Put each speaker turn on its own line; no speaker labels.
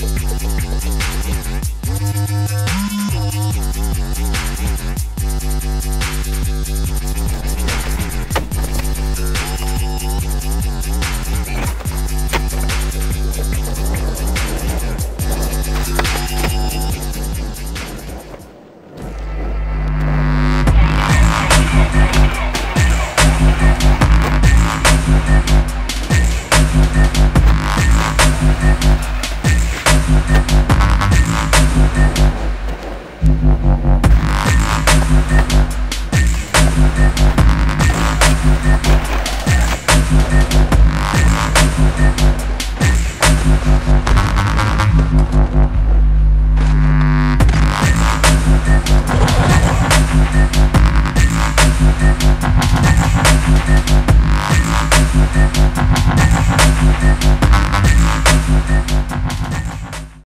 Thank you.